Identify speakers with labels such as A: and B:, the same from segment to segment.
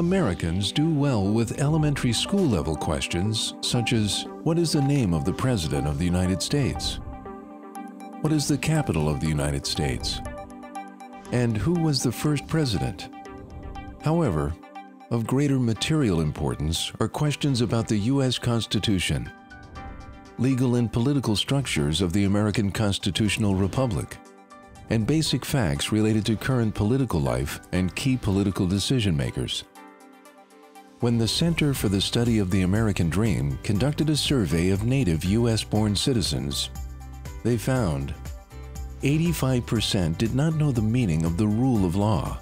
A: Americans do well with elementary school level questions such as What is the name of the President of the United States? What is the capital of the United States? And who was the first president? However, of greater material importance are questions about the U.S. Constitution, legal and political structures of the American Constitutional Republic, and basic facts related to current political life and key political decision makers. When the Center for the Study of the American Dream conducted a survey of native U.S.-born citizens, they found 85% did not know the meaning of the rule of law.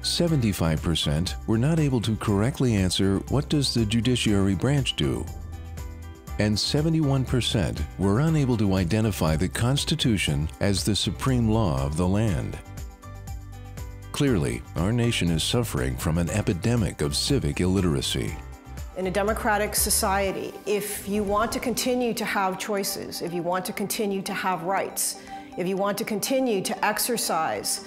A: 75% were not able to correctly answer what does the judiciary branch do? And 71% were unable to identify the Constitution as the supreme law of the land. Clearly, our nation is suffering from an epidemic of civic illiteracy.
B: In a democratic society, if you want to continue to have choices, if you want to continue to have rights, if you want to continue to exercise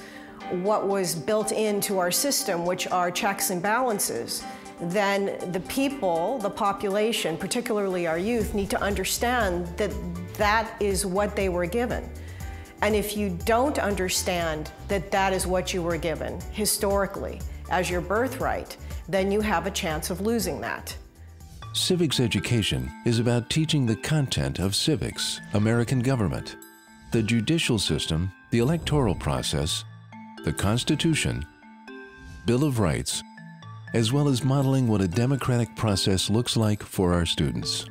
B: what was built into our system, which are checks and balances, then the people, the population, particularly our youth, need to understand that that is what they were given. And if you don't understand that that is what you were given historically as your birthright, then you have a chance of losing that.
A: Civics education is about teaching the content of civics, American government, the judicial system, the electoral process, the Constitution, Bill of Rights, as well as modeling what a democratic process looks like for our students.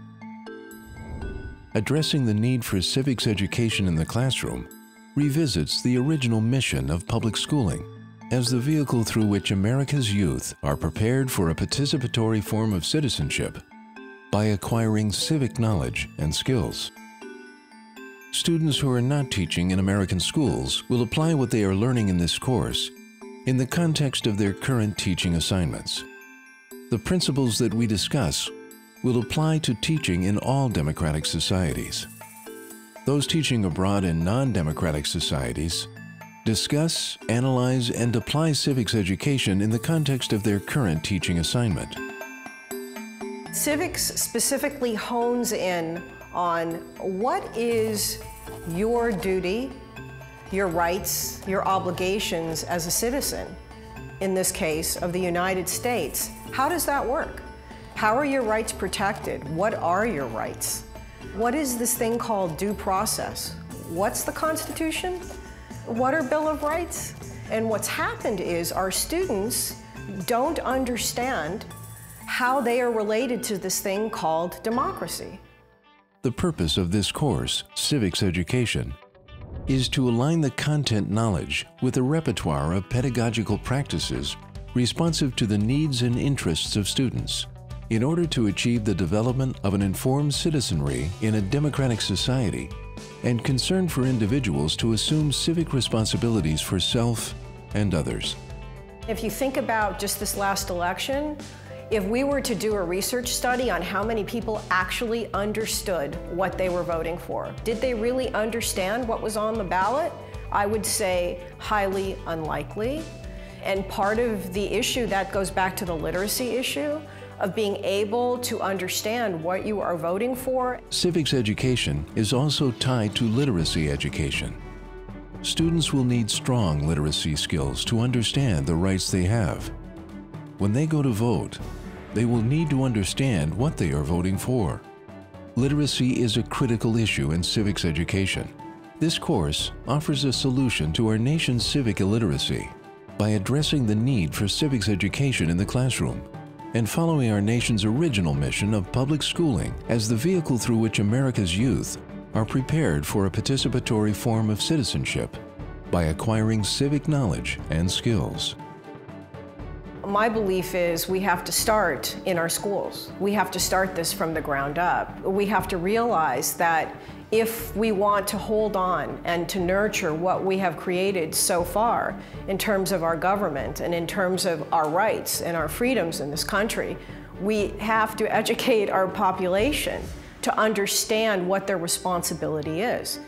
A: Addressing the need for civics education in the classroom revisits the original mission of public schooling as the vehicle through which America's youth are prepared for a participatory form of citizenship by acquiring civic knowledge and skills. Students who are not teaching in American schools will apply what they are learning in this course in the context of their current teaching assignments. The principles that we discuss will apply to teaching in all democratic societies. Those teaching abroad in non-democratic societies discuss, analyze, and apply civics education in the context of their current teaching assignment.
B: Civics specifically hones in on what is your duty, your rights, your obligations as a citizen, in this case of the United States. How does that work? How are your rights protected? What are your rights? What is this thing called due process? What's the Constitution? What are Bill of Rights? And what's happened is our students don't understand how they are related to this thing called democracy.
A: The purpose of this course, Civics Education, is to align the content knowledge with a repertoire of pedagogical practices responsive to the needs and interests of students in order to achieve the development of an informed citizenry in a democratic society and concern for individuals to assume civic responsibilities for self and others.
B: If you think about just this last election, if we were to do a research study on how many people actually understood what they were voting for, did they really understand what was on the ballot? I would say highly unlikely. And part of the issue that goes back to the literacy issue of being able to understand what you are voting for.
A: Civics education is also tied to literacy education. Students will need strong literacy skills to understand the rights they have. When they go to vote, they will need to understand what they are voting for. Literacy is a critical issue in civics education. This course offers a solution to our nation's civic illiteracy by addressing the need for civics education in the classroom and following our nation's original mission of public schooling as the vehicle through which America's youth are prepared for a participatory form of citizenship by acquiring civic knowledge and skills.
B: My belief is we have to start in our schools. We have to start this from the ground up. We have to realize that if we want to hold on and to nurture what we have created so far in terms of our government and in terms of our rights and our freedoms in this country, we have to educate our population to understand what their responsibility is.